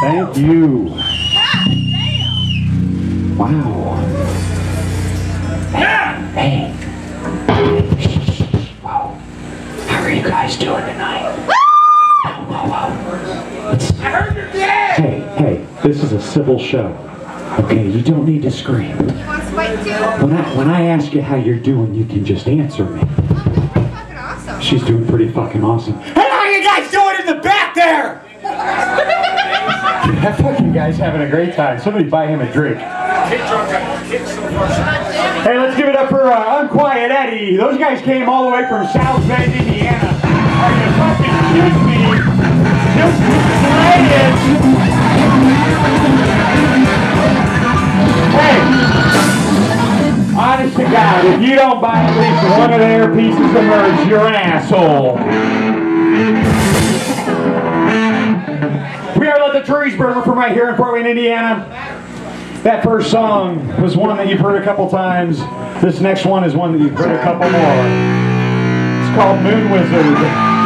Thank you. Wow. Hey. Whoa. How are you guys doing tonight? Whoa, whoa, whoa. It's- Hey, hey, this is a civil show. Okay, you don't need to scream. You want to fight too? When I when I ask you how you're doing, you can just answer me. Fucking awesome. She's doing pretty fucking awesome. Hey, how are you guys doing in the back there? I thought you guys having a great time. Somebody buy him a drink. Hey, let's give it up for uh, Unquiet Eddie. Those guys came all the way from South Bend, Indiana. Are you fucking kidding me? Just play it. Hey, honest to God, if you don't buy at least one of their pieces of merch, you're an asshole. Right here in Fort Wayne, Indiana. That first song was one that you've heard a couple times. This next one is one that you've heard a couple more. It's called Moon Wizard.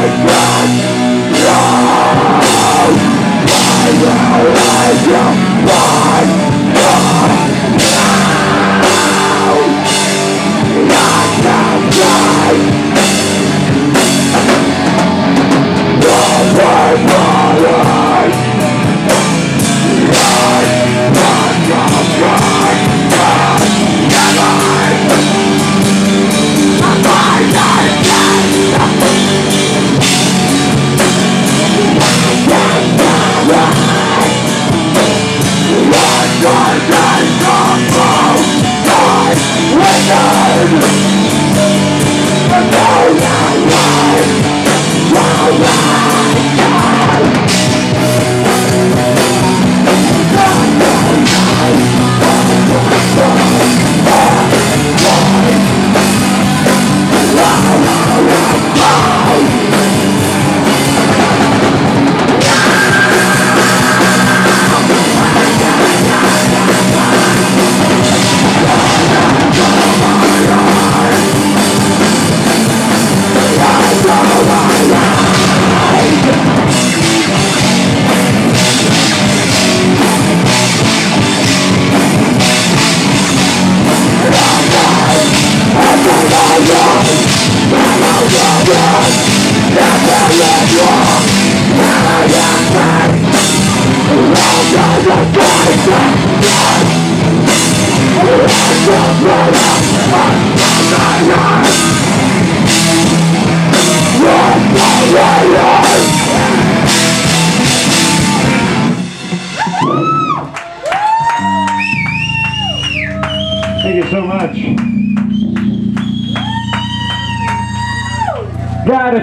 my God.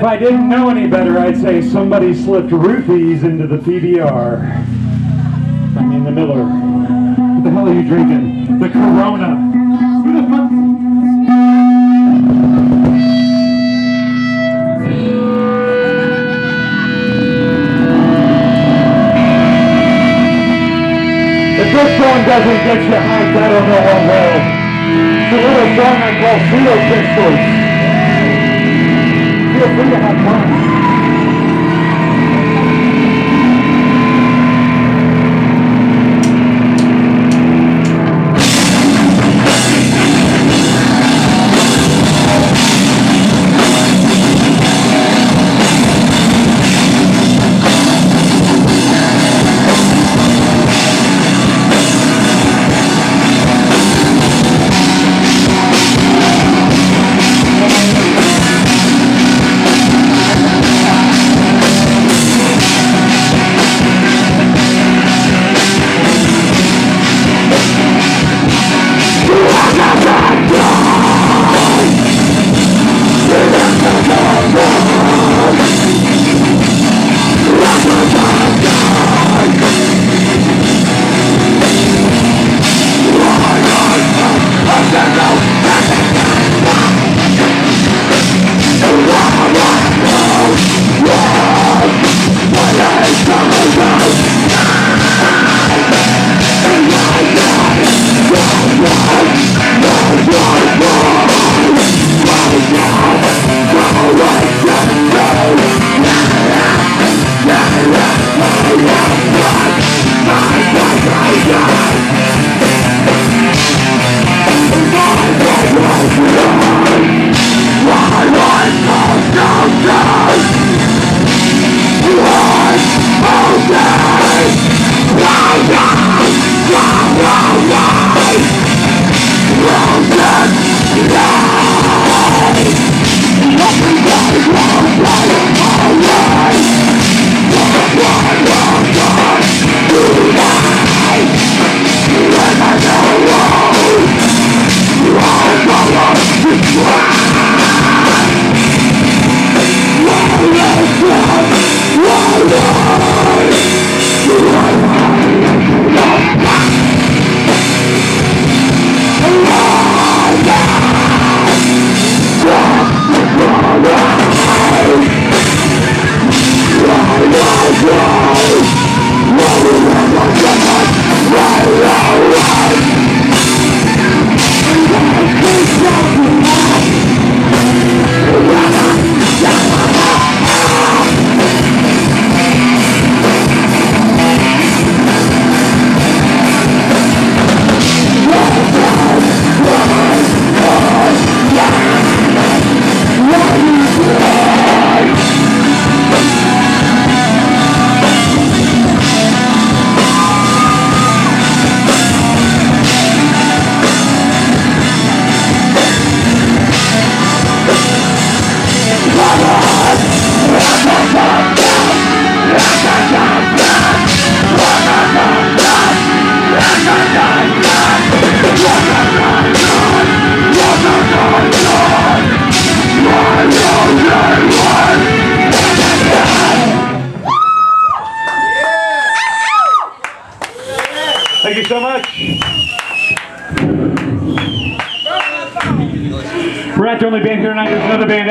I didn't know any better, I'd say somebody slipped roofies into the PBR. I mean the Miller. What the hell are you drinking? The Corona. Who the fuck? If this song doesn't get you hyped, I don't know what will. It's a little song I call Pseudo Pistols. Voy a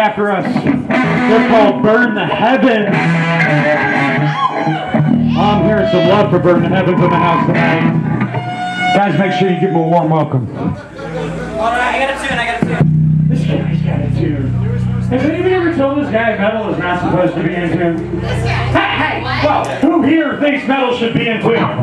after us. They're called Burn the Heavens. I'm hearing some love for Burn the Heavens in the house tonight. Guys, make sure you give them a warm welcome. Alright, I got a tune, I got a tune. This guy's got a tune. Has anybody ever told this guy metal is not supposed to be in tune? This guy. Hey, hey, well, who here thinks metal should be in tune? Yeah,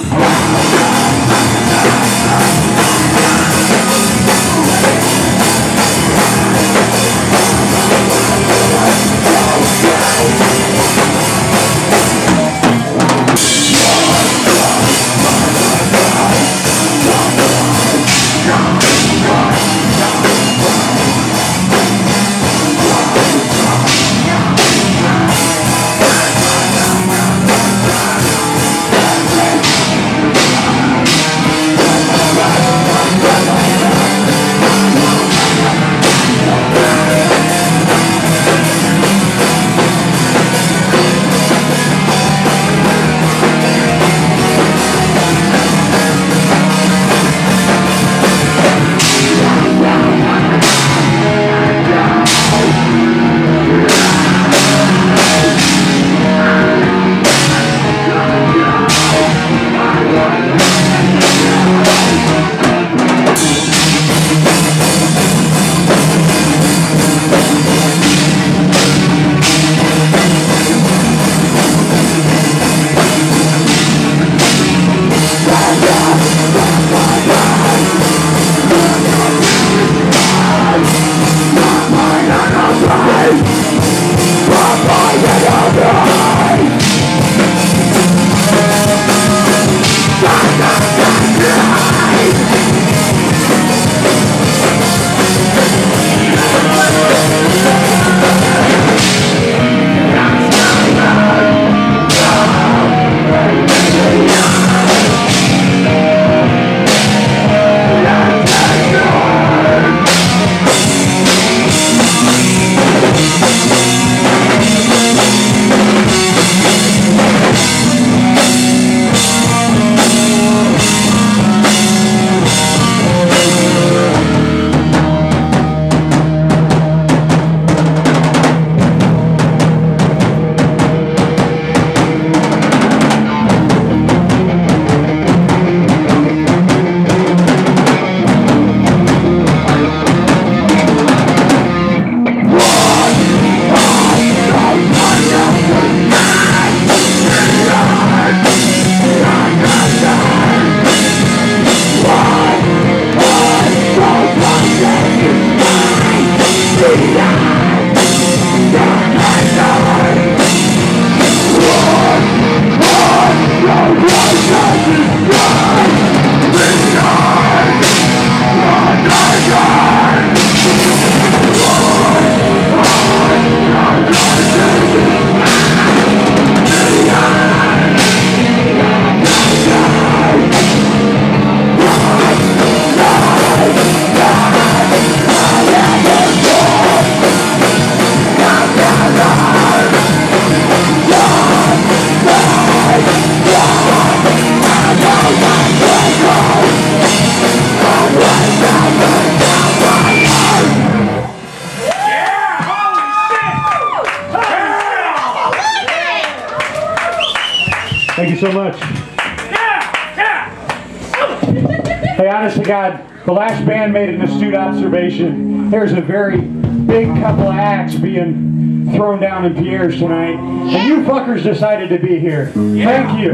the last band made an astute observation. There's a very big couple of acts being thrown down in Pierre's tonight, and you fuckers decided to be here. Thank you.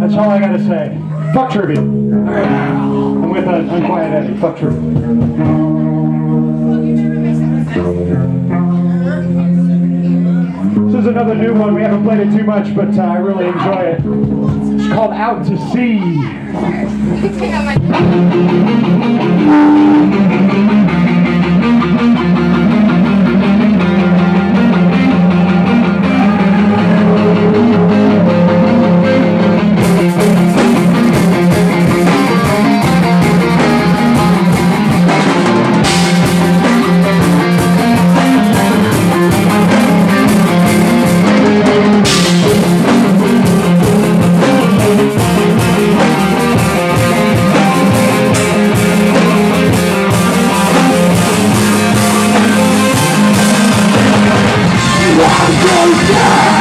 That's all I gotta say. Fuck trivia. I'm with an unquiet Eddie. Fuck trivia. This is another new one. We haven't played it too much, but uh, I really enjoy it. Called Out to Sea. Thank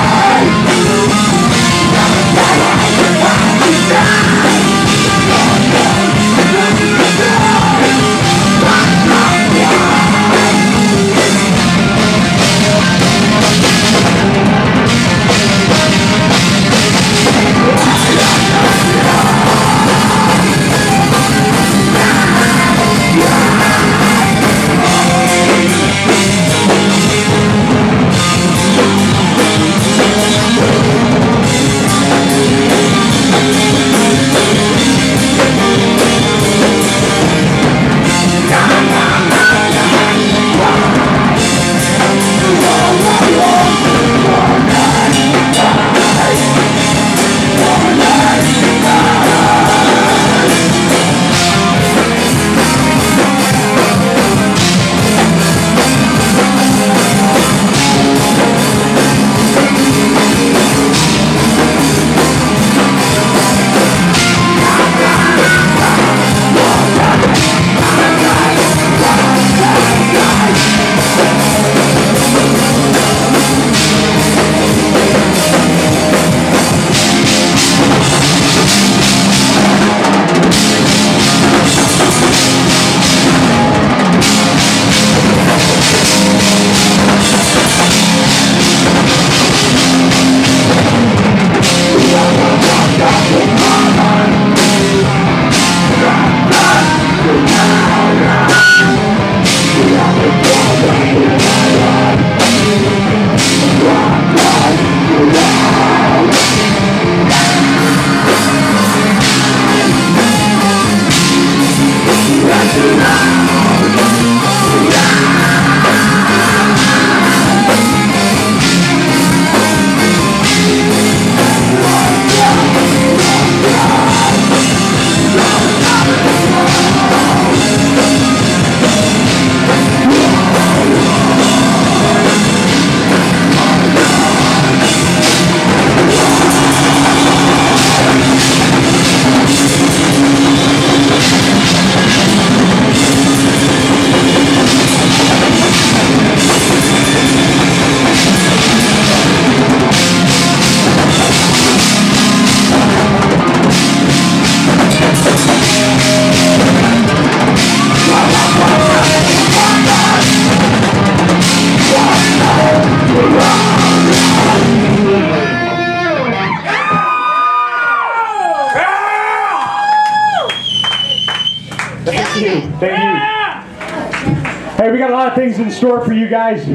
store for you guys.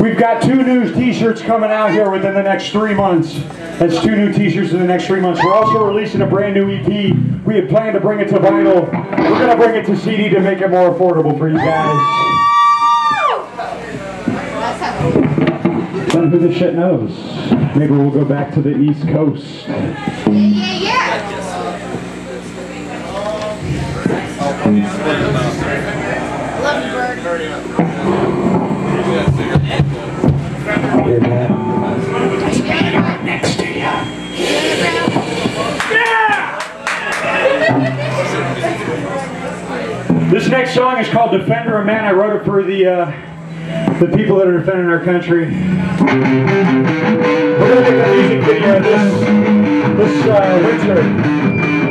We've got two new t-shirts coming out here within the next three months. That's two new t-shirts in the next three months. We're also releasing a brand new EP. We had planned to bring it to vinyl. We're going to bring it to CD to make it more affordable for you guys. Then who the shit knows? Maybe we'll go back to the East Coast. Yeah, yeah. Love This next song is called Defender of Man. I wrote it for the uh, the people that are defending our country. We're going to make a music video this, this uh, winter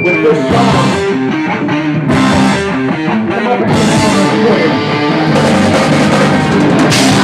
with this song. Come up and get